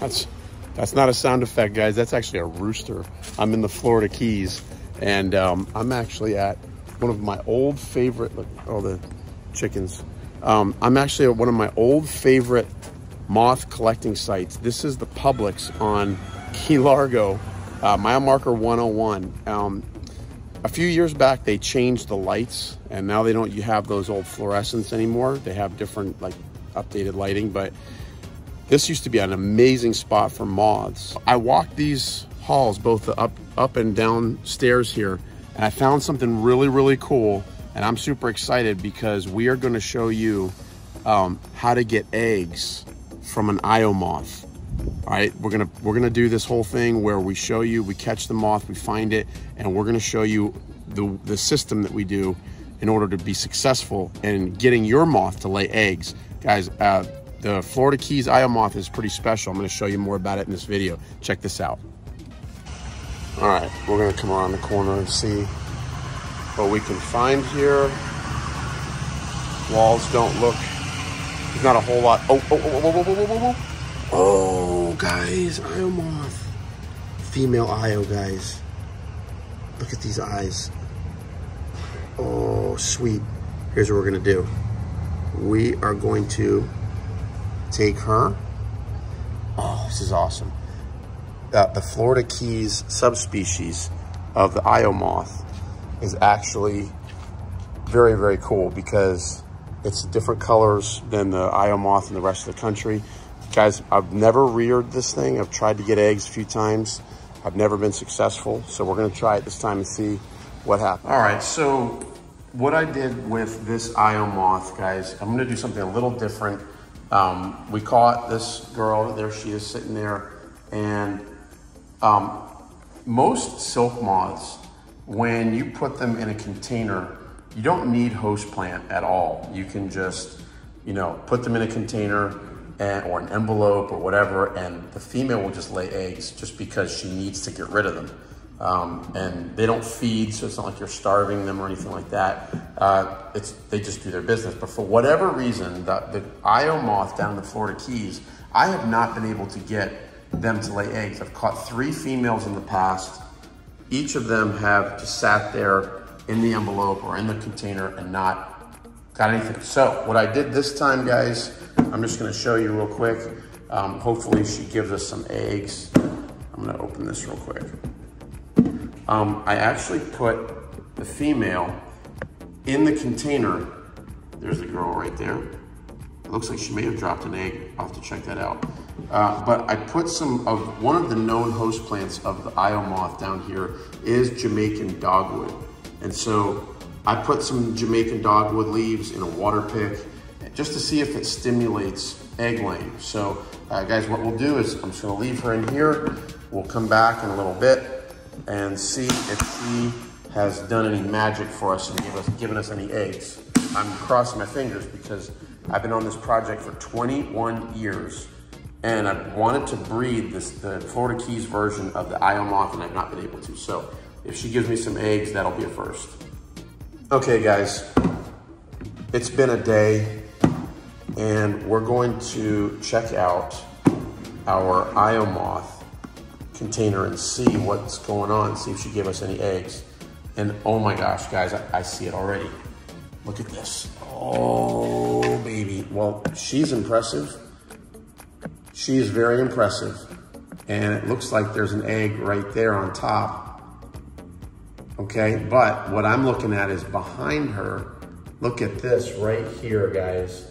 That's that's not a sound effect, guys. That's actually a rooster. I'm in the Florida Keys, and um, I'm actually at one of my old favorite. Look, all the chickens. Um, I'm actually at one of my old favorite moth collecting sites. This is the Publix on Key Largo, uh, mile marker 101. Um, a few years back, they changed the lights, and now they don't. You have those old fluorescents anymore. They have different, like, updated lighting, but this used to be an amazing spot for moths. I walked these halls, both the up, up and down stairs here, and I found something really, really cool. And I'm super excited because we are gonna show you um, how to get eggs from an Io moth. All right, we're gonna we're gonna do this whole thing where we show you, we catch the moth, we find it, and we're gonna show you the the system that we do in order to be successful in getting your moth to lay eggs, guys. Uh, the Florida Keys Io moth is pretty special. I'm gonna show you more about it in this video. Check this out. All right, we're gonna come around the corner and see what we can find here. Walls don't look, there's not a whole lot. Oh, oh, oh, oh, oh, oh, oh, oh. Oh, oh guys, Io moth. Female Io, guys. Look at these eyes. Oh, sweet. Here's what we're gonna do. We are going to take her. Oh, this is awesome. Uh, the Florida Keys subspecies of the Io moth is actually very, very cool because it's different colors than the Io moth in the rest of the country. Guys, I've never reared this thing. I've tried to get eggs a few times. I've never been successful. So we're gonna try it this time and see what happens. All right, so what I did with this Io moth, guys, I'm gonna do something a little different. Um, we caught this girl, there she is sitting there, and um, most silk moths, when you put them in a container, you don't need host plant at all. You can just, you know, put them in a container and, or an envelope or whatever, and the female will just lay eggs just because she needs to get rid of them. Um, and they don't feed, so it's not like you're starving them or anything like that. Uh, it's they just do their business. But for whatever reason, the, the Io moth down in the Florida Keys, I have not been able to get them to lay eggs. I've caught three females in the past. Each of them have just sat there in the envelope or in the container and not got anything. So what I did this time, guys, I'm just gonna show you real quick. Um, hopefully she gives us some eggs. I'm gonna open this real quick. Um, I actually put the female in the container. There's the girl right there. It looks like she may have dropped an egg. I'll have to check that out. Uh, but I put some of, one of the known host plants of the Io moth down here is Jamaican dogwood. And so I put some Jamaican dogwood leaves in a water pick just to see if it stimulates egg laying. So uh, guys, what we'll do is I'm just gonna leave her in here. We'll come back in a little bit and see if she has done any magic for us and give us, given us any eggs. I'm crossing my fingers because I've been on this project for 21 years and I wanted to breed this the Florida Keys version of the Io moth and I've not been able to. So if she gives me some eggs, that'll be a first. Okay guys, it's been a day and we're going to check out our Io moth container and see what's going on, see if she gave us any eggs. And oh my gosh, guys, I, I see it already. Look at this. Oh, baby. Well, she's impressive. She is very impressive. And it looks like there's an egg right there on top. Okay, but what I'm looking at is behind her. Look at this right here, guys.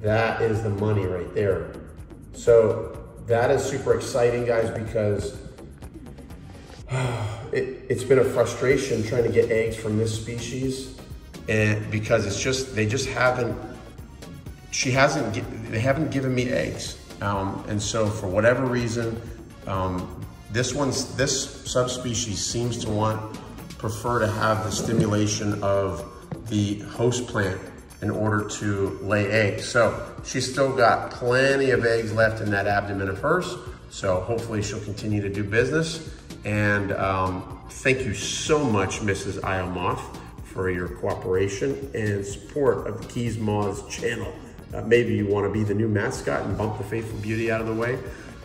That is the money right there. So that is super exciting, guys, because it, it's been a frustration trying to get eggs from this species, and because it's just they just haven't. She hasn't. They haven't given me eggs, um, and so for whatever reason, um, this one's this subspecies seems to want prefer to have the stimulation of the host plant in order to lay eggs. So she's still got plenty of eggs left in that abdomen of hers. So hopefully she'll continue to do business. And um, thank you so much, Mrs. Io Moth, for your cooperation and support of the Keys Moths channel. Uh, maybe you want to be the new mascot and bump the Faithful Beauty out of the way.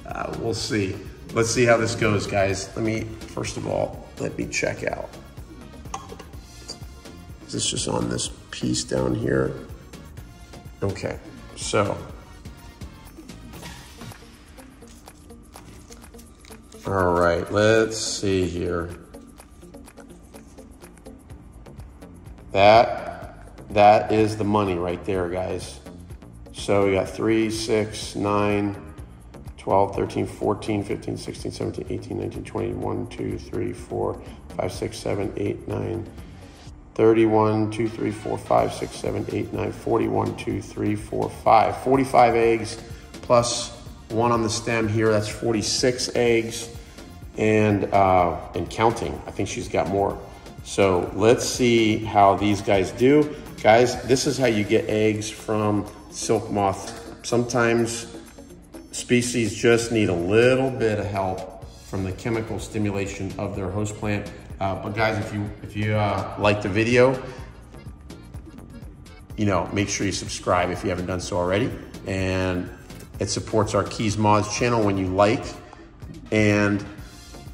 Uh, we'll see. Let's see how this goes, guys. Let me, first of all, let me check out. Is this just on this piece down here? Okay, so. All right, let's see here. That, that is the money right there, guys. So we got 3, 6, 9, 12, 13, 14, 15, 16, 17, 18, 19, 20, 1, 2, 3, 4, 5, 6, 7, 8, 9, 31, 2, 3, 4, 5, 6, 7, 8, 9, 41, 2, 3, 4, 5. 45 eggs plus one on the stem here. That's 46 eggs and, uh, and counting. I think she's got more. So let's see how these guys do. Guys, this is how you get eggs from silk moth. Sometimes species just need a little bit of help from the chemical stimulation of their host plant. Uh, but guys, if you if you uh, like the video, you know, make sure you subscribe if you haven't done so already. And it supports our Keys Moths channel when you like and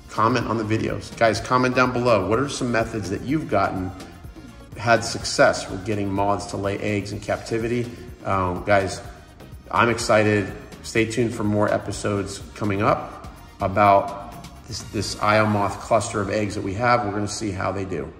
comment on the videos. Guys, comment down below. What are some methods that you've gotten, had success with getting moths to lay eggs in captivity? Um, guys, I'm excited. Stay tuned for more episodes coming up about this, this Io moth cluster of eggs that we have. We're gonna see how they do.